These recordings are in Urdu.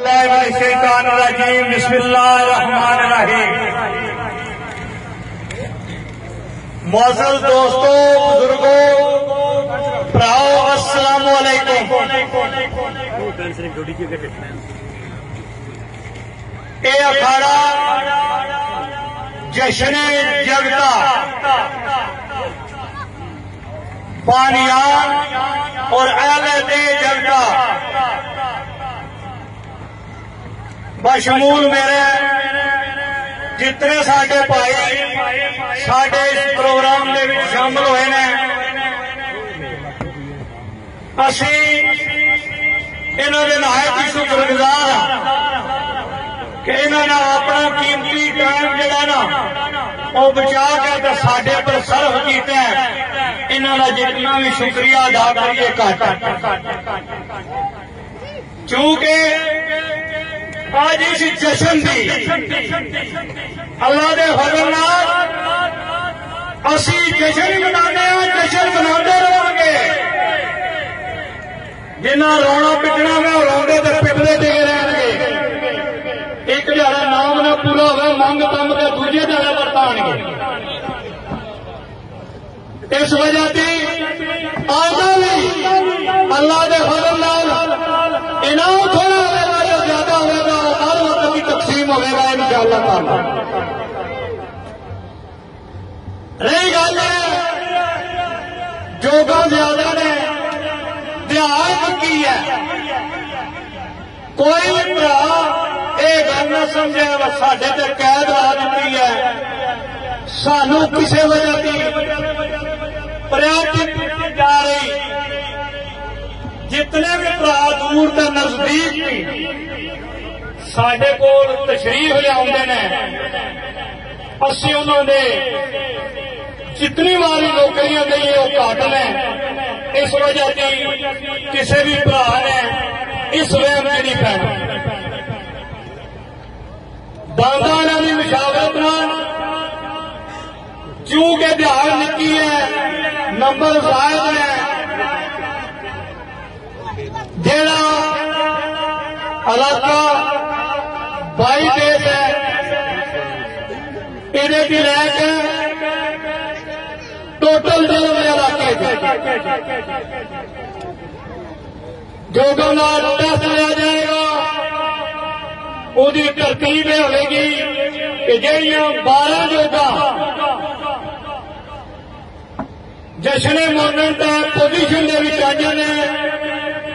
اللہ من الشیطان الرجیم، بسم اللہ الرحمن الرحیم. معزز دوستو بزرگوں پراؤ السلام علیکم. اے اکھاڑا، جشن جگتا بانیان اور اہل دے جگتا. بشمول میرے جتنے سڈے بھائی سڈے اس پروگرام کے شامل ہوئے ہیں اسی انہوں نہایت ہی شکر گزار ہاں کہ انہوں نے اپنا قیمتی ٹائم جڑا نا وہ بچا کے سڈے پر صرف کیتا ہے جتنا بھی شکریہ ادا کریے گھٹ چونکہ آج اس جشن دی اللہ دے فضل اسی جشن منا جشن منا رہو گے جنہ رونا پٹنا میں روڈے تو پٹنے دے رہن گے ایک جہاں نام نہ پورا ہوا منگ تم کے دوجے جہاں برتان گے اس وجہ سے آگا اللہ دے فضل نال انعام تھوڑا تقسیم ہوگا ان شاء اللہ تعالی رہی گل جو گا زیادہ نے دھیان کی ہے کوئی برا یہ گل نہ سمجھے سڈے تے قید لا دیتی ہے سانو کسی وجہ کی پریاٹی جا رہی جتنے بھی برا دور تے نزدیک سڈے کول تشریف لیا اسی انہوں نے جتنی ماری نوکریاں گئی وہ گھٹ نے۔ اس وجہ سے کسی بھی برا نے اس ویم میں نہیں پہنا باندھا کی مشاورت چونکہ دہاڑ نکی ہے، نمبر زائد ہے۔ جڑا علاقہ بائی دیس ہے یہ لے کے ٹوٹل دل میں علاقے جو ٹیسٹ لیا جائے گا وہی ترتیب یہ ہوئے گی کہ جہیا بارہ جوگا جشن مومنٹ پوزیشن کے آئی نے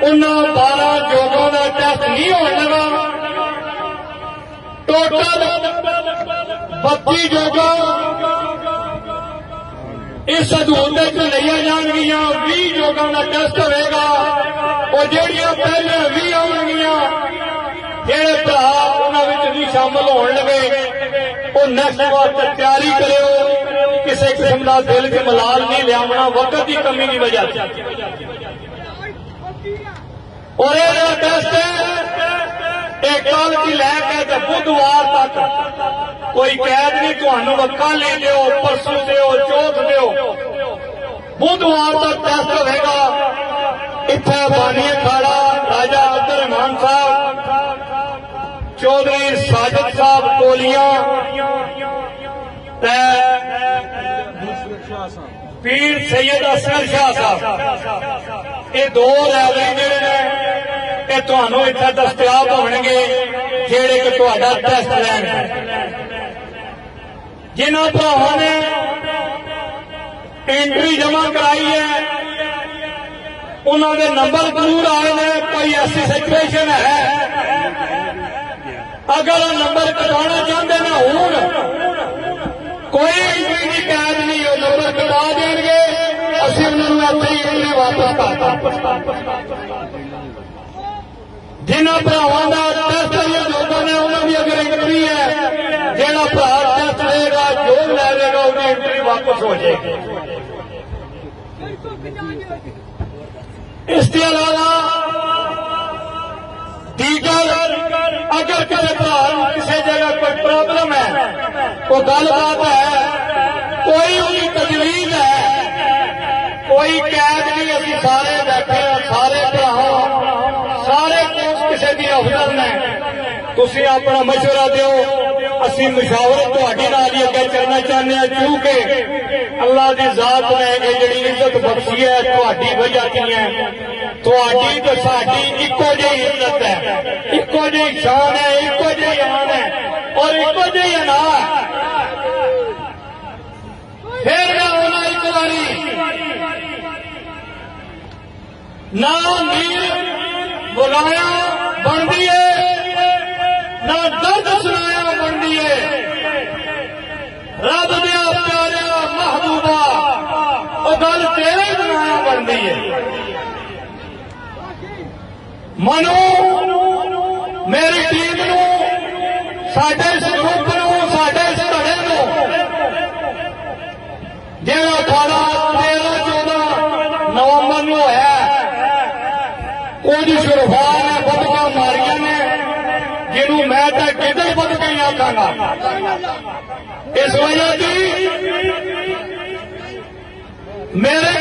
ان بارہ جوگوں کا ٹیسٹ نہیں ہونے لگا ٹوٹل بتی جوگا اس ادھورتے سے لیا جان گیا بھی جوگوں کا ٹیسٹ ہوئے گا۔ اور جہیا پہلے بھی آن گیا جہے برا انہوں بھی شامل ہون لگے، وہ نیکسٹ واسطے تیاری کرو کسی قسم کا دل کے ملال نہیں لیا وقت کی کمی کی وجہ۔ سے اور یہ ٹیسٹ ایک کل کی لے کے بدھوار تک کوئی قید نہیں تمہوں وقت لے دو پرسوں دو چوتھ دو بدھوار تک ٹیسٹ ہوئے گا اتنے بانی کھاڑا راجا عبد الرحمان صاحب چودھری ساجد صاحب کولیاں پیر سید اصغر شاہ صاحب یہ دو لیول جڑے یہ تمہوں دستیاب ہو گے جہے کہ تا ٹیسٹ لین جنہ بھاوا نے انٹری جمع کرائی ہے انہوں نے نمبر ضرور آئے ہیں کوئی ایسی سچویشن ہے اگر وہ نمبر کٹانا چاہتے ہیں ہوں کوئی انٹری کی قید نہیں وہ نمبر کٹا دیں گے اسی انہوں نے اپنی انٹری واپس کر جنہ براوا کا ٹیسٹ لوگوں نے انہوں کی اگر انٹری ہے جہاں برا ٹیسٹ لے گا جو لے لے گا انہیں انٹری واپس ہو جائے گی اس کے علاوہ دیگر اگر کسی برا کسی جگہ کوئی پرابلم ہے وہ گل بات ہے کوئی ان کی تجویز ہے کوئی قید نہیں ابھی سارے بیٹھے سارے برا سارے کسی دیا افضل نے تھی اپنا مشورہ دیو اسی مشاورت تھی نال ہی اگے چلنا چاہتے ہیں کیونکہ اللہ دی ذات نے یہ جڑی عزت بخشی ہے تھی وجہ کی ہے تھی تو ساری ایکو جی عزت ہے ایکو جی شان ہے ایکو جی آن ہے اور ایکو جی انا پھر میں ہونا ایک باری نہ نیل بلایا بنتی ہے، نہ درد سنایا بنتی ہے۔ رب دیا پیارا محبوبہ وہ گل تیرے سنایا بنتی ہے۔ منو، میری ٹیم نو سڈے Es hoy aquí, mi de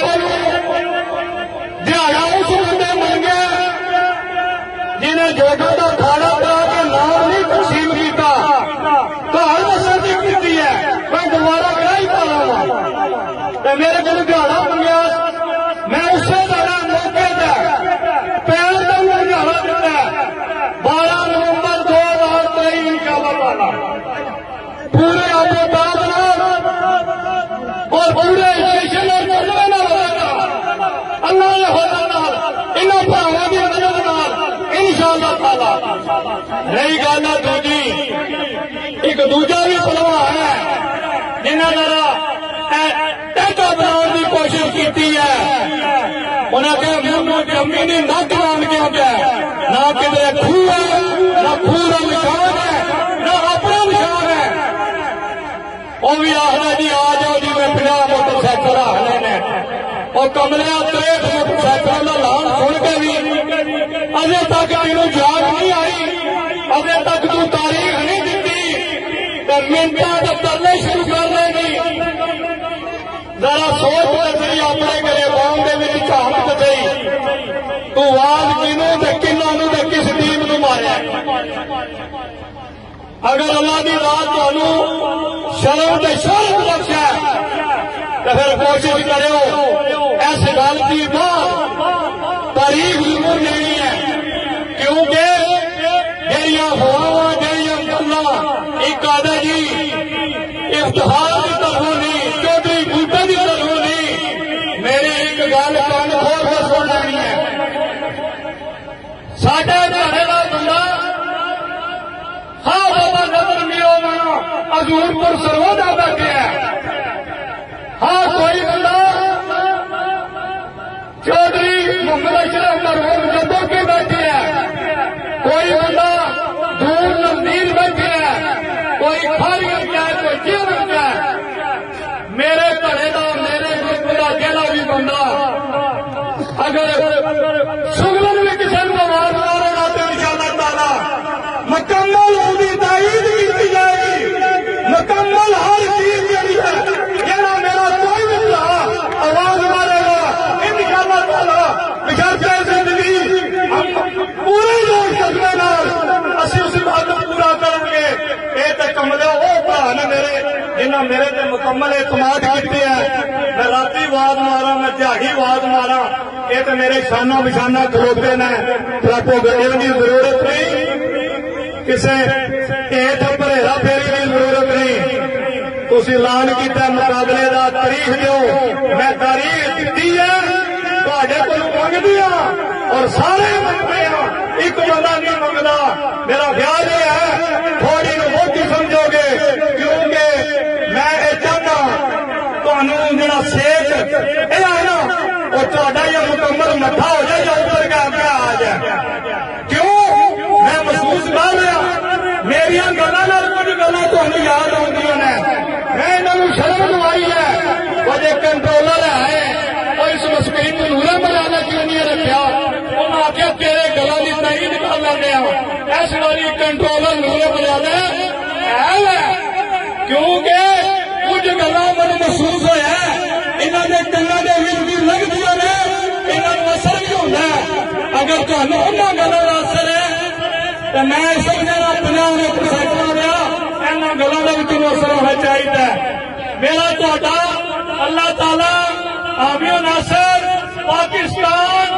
انشاءاللہ تعالی رہی گل ہے دوجی ایک دوجا بھی پلوان ہے جنہاں ذرا ٹیٹا بناؤ کی کوشش کی ہے انہیں کہ منہ زمینی نک مان کے گیا نہ کدھر خوہ ہے نہ خوہ کا نشان ہے نہ اپنا نشان ہے وہ بھی آخر جی آ جاؤ جی میں پناہ موٹر سائیکل رکھ لینا اور کملے تریٹ موٹر سائیکل ذرا سوچ کر سی اپنے گریبان کے جھانک تو صحیح تو آواز کنوں تے کنوں تے کس ٹیم نو ماریا؟ اگر اللہ کی رات تمہوں شرم تے شرم بخشا تو پھر کوشش کرو اس گل کی بات تاریخ ضرور لینی ہے کیونکہ جہیا ہوا جہیا گلا ایک آدھا جی افتخار کی طرف نہیں چودھری بوٹے کی طرف نہیں میری ایک گل کان کھول کے سن لینی ہے ساڈا گھر کا بندہ ہاں بابا نظر میو مانا حضور پر سرودا بیٹھے ہیں۔ ہاں کوئی بندہ چودھری محمد اشرف مرو جدو کے بیٹھے ہیں کوئی بندہ دور نزدیک بیٹھے ہیں کوئی کھاری رکھا ہے کوئی چیز رکھا ہے میرے گھرے کا میرے گروپ کا جہاں بھی بندہ اگر سگلن میں کسی کو آواز مارے گا تو ان شاء اللہ تعالی مکمل ہوگی تائید کی جائے گی مکمل ہر چیز جڑی ہے جہاں میرا کوئی بھی بھرا آواز مارے گا ان شاء اللہ تعالی بشرطے زندگی ہم پورے لوگ سکنے نال اسی اس بات کو پورا کریں گے یہ تو کملے وہ بھرا نے میرے جنہیں میرے تے مکمل اعتماد کیتے ہیں میں راتی آواز مارا، میں دیہڑی آواز مارا، یہ تو میرے شانہ بشانہ کھلوتے نے۔ پروپوگنڈے کی ضرورت نہیں کسی ایٹ پرہیرا پھیری کی ضرورت نہیں۔ تھی اعلان کیا مقابلے کا تاریخ دو میں تاریخ دیتی ہے تے کو منگتی ہوں اور سارے منگتے ہیں ایک بندہ نہیں منگتا میرا خیال یہ ہے تھوڑی نو موٹی سمجھو گے کیونکہ میں یہ چاہتا تمہوں جا سیک یہ ہے نا وہ تا یہ مٹھا ہو جائے یا اتر کے آگے آ جائے کیوں؟ میں محسوس کر رہا میری گلوں کچھ گلا تمہیں یاد آدی نے۔ میں انہوں شرم دوائی ہے، وہ جی کنٹرولر ہے، وہ اس مسکرین کو نورا بنانا کیوں نہیں رکھا انہیں آخیا تیرے گلا کی صحیح نکال لینا اس باری کنٹرولر نورے بجانا ہے۔ کیونکہ اگر تمہوں گلوں کا اثر ہے تو میں سمجھا پناہ میں پرسنٹ ہوگا انہوں گلوں کا بھی اثر ہونا چاہیے میرا تا اللہ تعالی آبی ناصر پاکستان